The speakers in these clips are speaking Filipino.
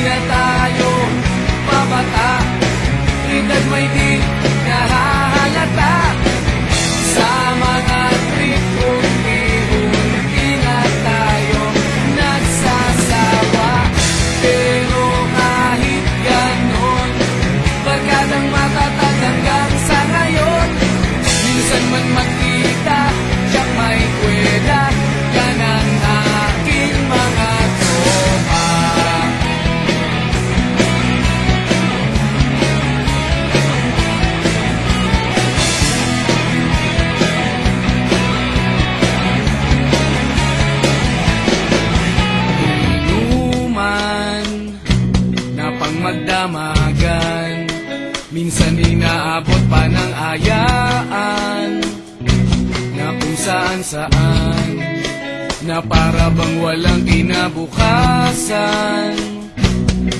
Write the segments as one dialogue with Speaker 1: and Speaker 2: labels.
Speaker 1: na tayo babata. Edad may di pang magdamagan Minsan inaabot pa ng ayaan Na kung saan saan. Na para bang walang kinabukasan.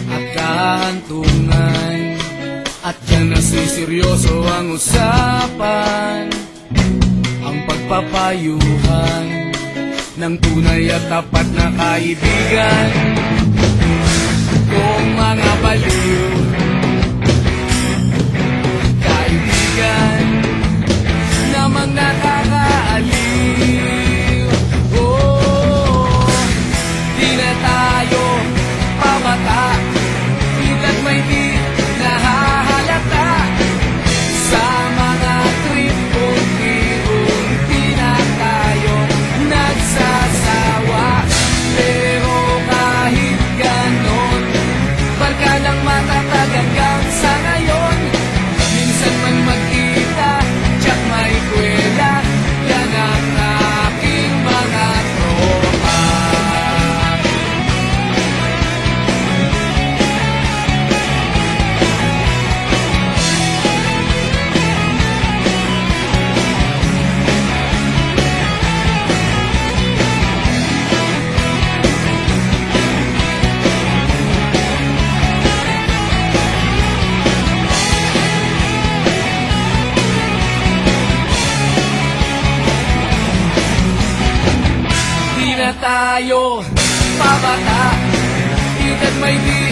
Speaker 1: At kahantungan. At yan nasiseryoso ang usapan. Ang pagpapayuhan ng tunay at tapat na kaibigan tayo pabata. Edad may di